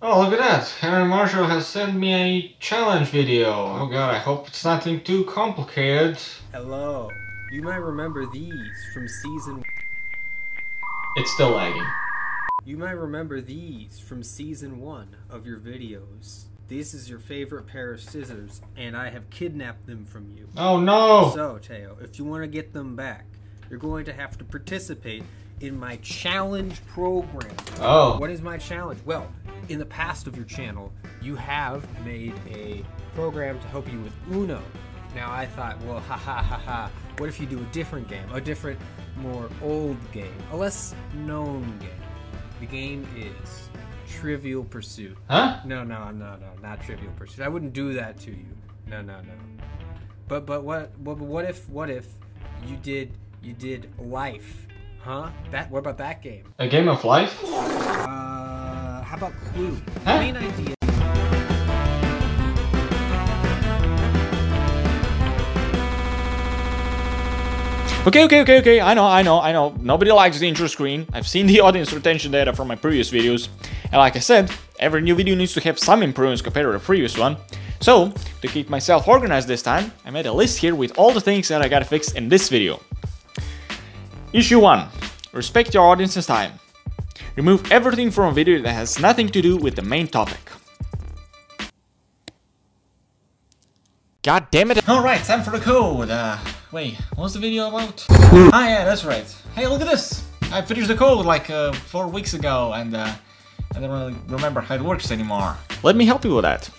Oh, look at that. Henry Marshall has sent me a challenge video. Oh god, I hope it's nothing too complicated. Hello. You might remember these from season It's still lagging. You might remember these from season 1 of your videos. This is your favorite pair of scissors, and I have kidnapped them from you. Oh no! So, Teo, if you want to get them back, you're going to have to participate in my challenge program. Oh. What is my challenge? Well, in the past of your channel, you have made a program to help you with Uno. Now I thought, well, ha ha ha ha. What if you do a different game, a different, more old game, a less known game? The game is Trivial Pursuit. Huh? No, no, no, no, not Trivial Pursuit. I wouldn't do that to you. No, no, no. But but what what what if what if you did you did Life? Huh? That what about that game? A game of life? Uh, how about Clue? Huh? Main idea. Okay, okay, okay, okay, I know, I know, I know. Nobody likes the intro screen. I've seen the audience retention data from my previous videos. And like I said, every new video needs to have some improvements compared to the previous one. So, to keep myself organized this time, I made a list here with all the things that I gotta fix in this video. Issue 1. Respect your audience's time. Remove everything from a video that has nothing to do with the main topic. God damn it! Alright, time for the code. Uh, wait, what's the video about? ah, yeah, that's right. Hey, look at this! I finished the code like uh, four weeks ago and uh, I don't really remember how it works anymore. Let me help you with that.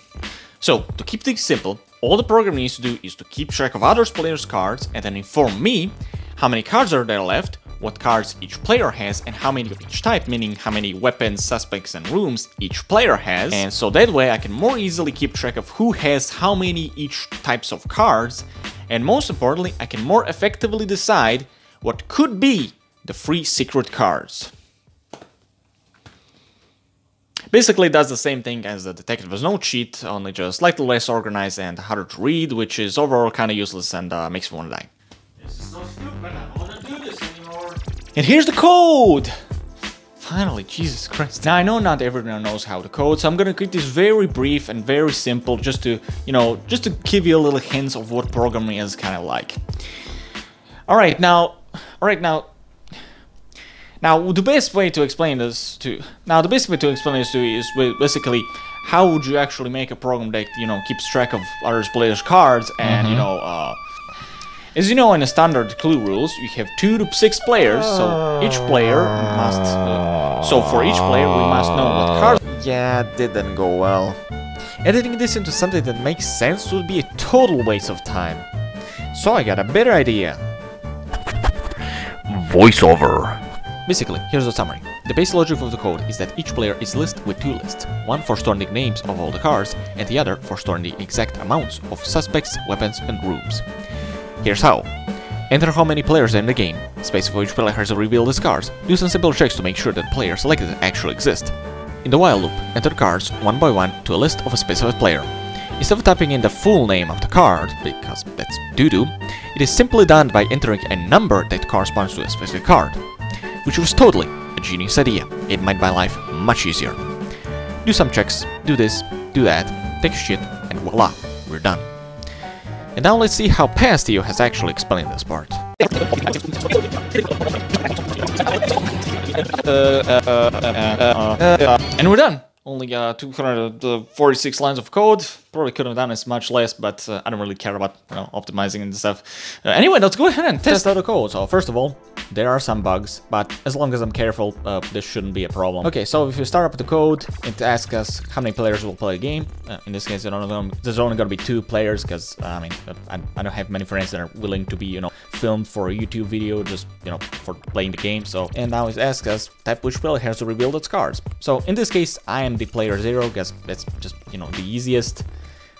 So, to keep things simple, all the program needs to do is to keep track of other players' cards and then inform me how many cards are there left, what cards each player has, and how many of each type, meaning how many weapons, suspects, and rooms each player has. And so that way I can more easily keep track of who has how many each types of cards, and most importantly, I can more effectively decide what could be the free secret cards. Basically, does the same thing as the Detective's Note Sheet, only just slightly less organized and harder to read, which is overall kind of useless and uh, makes me want to die. And here's the code! Finally, Jesus Christ. Now I know not everyone knows how to code, so I'm gonna keep this very brief and very simple just to, you know, just to give you a little hints of what programming is kind of like. Alright, now, alright, now, now the best way to explain this to, now the best way to explain this to you is basically how would you actually make a program that, you know, keeps track of other players' cards and, you know, uh, as you know, in the standard clue rules, you have two to six players, so each player must. Uh, so for each player, we must know what cards. Yeah, didn't go well. Editing this into something that makes sense would be a total waste of time. So I got a better idea. Voiceover. Basically, here's the summary. The basic logic of the code is that each player is listed with two lists, one for storing the names of all the cards, and the other for storing the exact amounts of suspects, weapons, and rooms. Here's how. Enter how many players are in the game, specify which player has to reveal these cards, do some simple checks to make sure that players selected actually exist. In the while loop, enter cards one by one to a list of a specified player. Instead of typing in the full name of the card, because that's doo-doo, it is simply done by entering a number that corresponds to a specific card. Which was totally a genius idea. It made my life much easier. Do some checks, do this, do that, take a shit, and voila, we're done. And now let's see how past Teo has actually explained this part. and we're done! Only uh, 246 lines of code. Probably could have done as much less, but uh, I don't really care about you know, optimizing and stuff. Uh, anyway, let's go ahead and test out the code. So first of all, there are some bugs, but as long as I'm careful, uh, this shouldn't be a problem. Okay, so if you start up the code, it asks us how many players will play a game. Uh, in this case, there's only gonna be two players, because, uh, I mean, I, I don't have many friends that are willing to be, you know, filmed for a YouTube video, just, you know, for playing the game, so... And now it asks us, type which player has to reveal its cards. So in this case, I am the player zero, because that's just, you know, the easiest.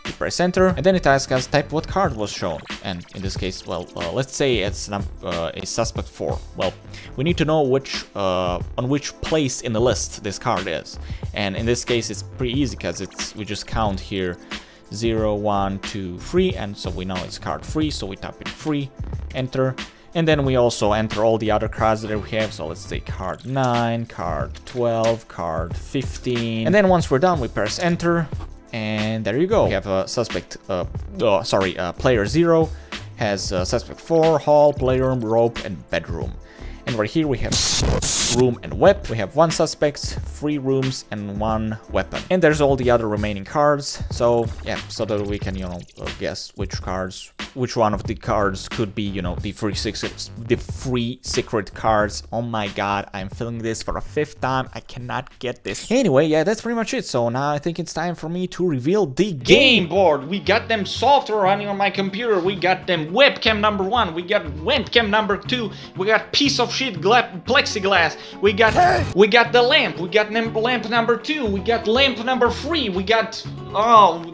We press enter, and then it asks us type what card was shown. And in this case, well, uh, let's say it's uh, a suspect 4. Well, we need to know which uh, on which place in the list this card is. And in this case, it's pretty easy because it's we just count here 0, 1, 2, 3, and so we know it's card 3, so we type in 3, enter, And then we also enter all the other cards that we have. So let's say card 9, card 12, card 15. And then once we're done, we press enter. And there you go. We have a suspect, uh, oh, sorry, uh, player 0 has uh, suspect 4, hall, playroom, rope, and bedroom. And right here we have room and web. We have one suspect, three rooms, and one weapon. And there's all the other remaining cards. So yeah, so that we can, you know, uh, guess which cards, which one of the cards could be, you know, the free secret, the free secret cards. Oh my god, I'm filling this for a fifth time. I cannot get this. Anyway, yeah, that's pretty much it. So now I think it's time for me to reveal the game board. We got them software running on my computer. We got them webcam number one. We got webcam number two. We got piece of shit plexiglass. We got we got the lamp. We got lamp number two. We got lamp number three. We got oh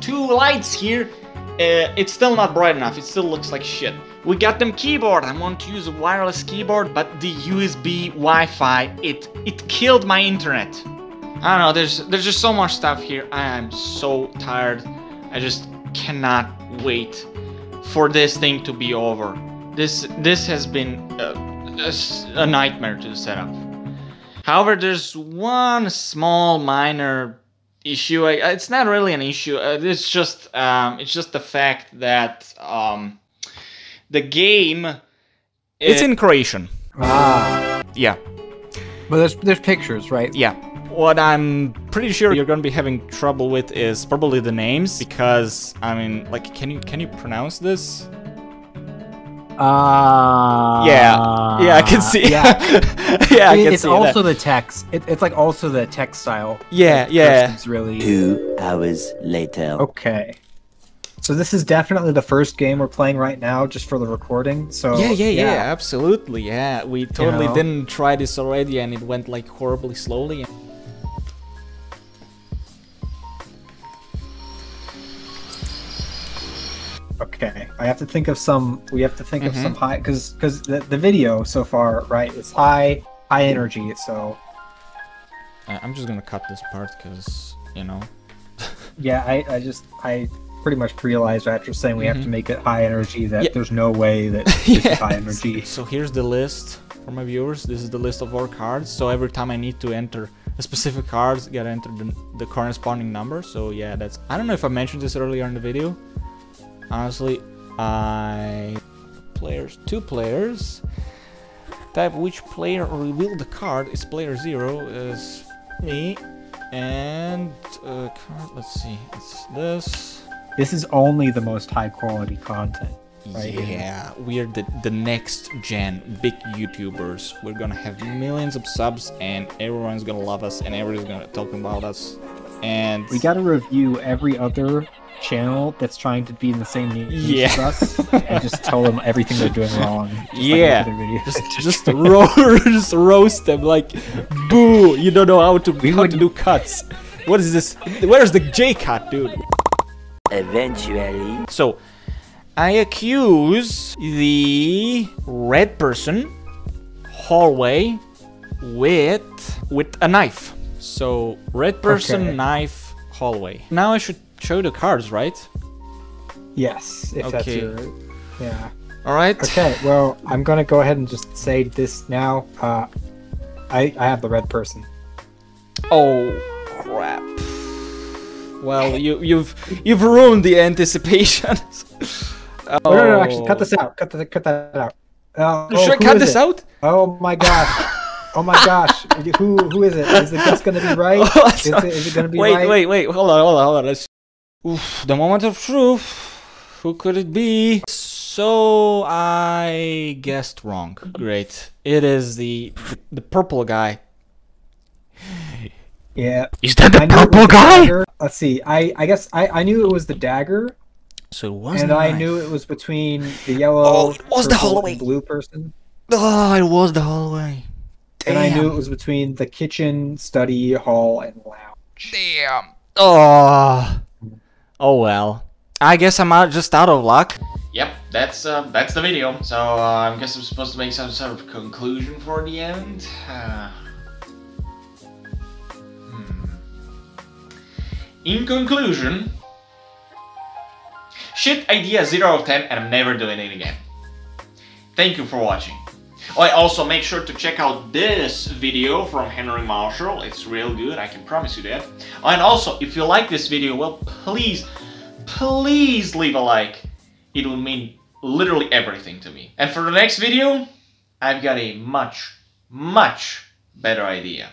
two lights here. Uh, it's still not bright enough. It still looks like shit. We got them keyboard. I want to use a wireless keyboard, but the USB Wi-Fi it it killed my internet. I don't know. There's there's just so much stuff here. I am so tired. I just cannot wait for this thing to be over. This this has been. Uh, a nightmare to set up. However, there's one small minor issue. It's not really an issue. Uh, it's just um, it's just the fact that um, the game. It's in Croatian. Ah. Yeah. But there's there's pictures, right? Yeah. What I'm pretty sure you're gonna be having trouble with is probably the names because I mean, like, can you can you pronounce this? Uh, yeah, yeah, I can see. Yeah, yeah, I can it's see also that. the text. It, it's like also the textile. Yeah, yeah. It's really two hours later. Okay. So this is definitely the first game we're playing right now, just for the recording. So yeah, yeah, yeah, yeah absolutely. Yeah, we totally you know? didn't try this already, and it went like horribly slowly. I have to think of some. We have to think mm-hmm. of some high because because the, the video so far, right? It's high high energy. So I'm just gonna cut this part because you know. yeah, I I just I pretty much realized after saying we mm-hmm. have to mm-hmm. make it high energy that yeah. there's no way that this yeah. is high energy. So here's the list for my viewers. This is the list of our cards. So every time I need to enter a specific cards, gotta enter the, the corresponding number. So yeah, that's I don't know if I mentioned this earlier in the video. Honestly, I players two players. Type which player revealed the card is player zero is me, and uh, card. Let's see, it's this. This is only the most high quality content. Right yeah, here. we're the, the next gen big YouTubers. We're gonna have millions of subs and everyone's gonna love us and everyone's gonna talk about us. And we gotta review every other channel that's trying to be in the same niche yeah. as us and just tell them everything they're doing wrong. yeah, like just just, ro- just roast them like, boo! You don't know how to we how would... to do cuts. What is this? Where's the J cut, dude? Eventually. So, I accuse the red person hallway with with a knife. So red person okay. knife hallway. Now I should show the cards, right? Yes, if okay. that's your... Yeah. Alright. Okay, well, I'm gonna go ahead and just say this now. Uh, I, I have the red person. Oh, crap. Well, you, you've you've ruined the anticipation. oh. No, no, no, actually, cut this out. Cut, the, cut that out. Uh, oh, Should I cut this it? out? Oh my gosh. Oh my gosh, who who is it? Is the guess gonna be right? Oh, is, it, is it gonna be wait, right? Wait, wait, wait, hold on, hold on, hold on. Let's Oof, the moment of truth. Who could it be? So I guessed wrong. Great. It is the the, the purple guy. Yeah. Is that the purple guy? The Let's see. I I guess I I knew it was the dagger. So it was. And I knew it was between the yellow. Oh, it was the hallway. Blue person. Oh, it was the hallway. Damn. And I knew it was between the kitchen, study, hall, and lounge. Damn. Oh. Oh well. I guess I'm out, just out of luck. Yep, that's uh, that's the video. So uh, I guess I'm supposed to make some sort of conclusion for the end. Uh, hmm. In conclusion, shit idea 0 of 10 and I'm never doing it again. Thank you for watching. Oh, also make sure to check out this video from Henry Marshall, it's real good, I can promise you that. And also, if you like this video, well, please, please leave a like. It will mean literally everything to me. And for the next video, I've got a much, much better idea.